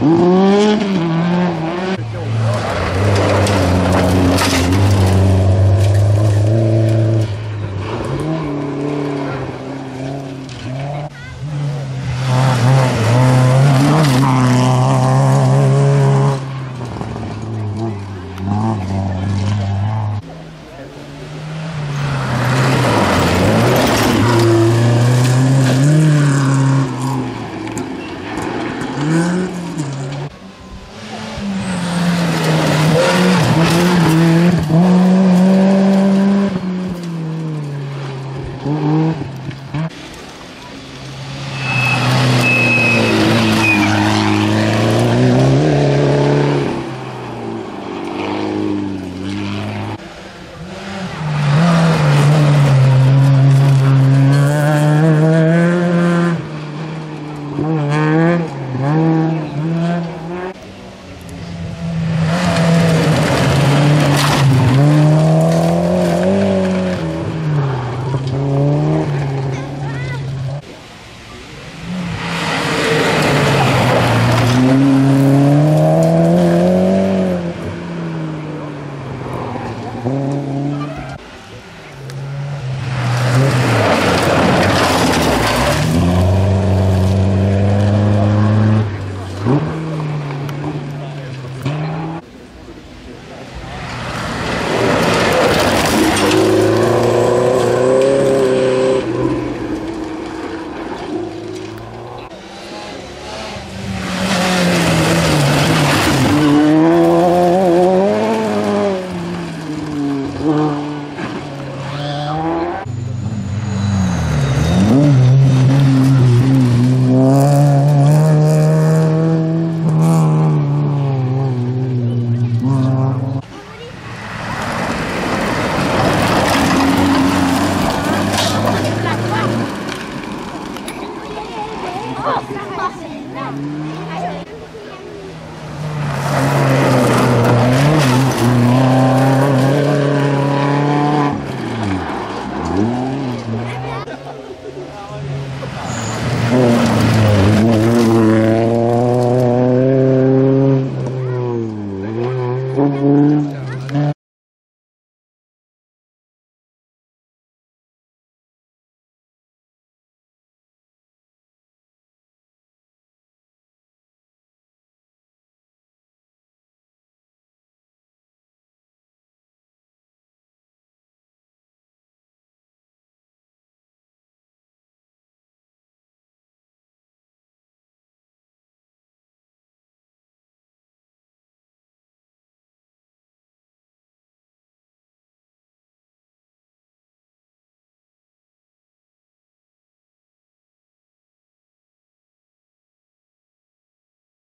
Mm-hmm.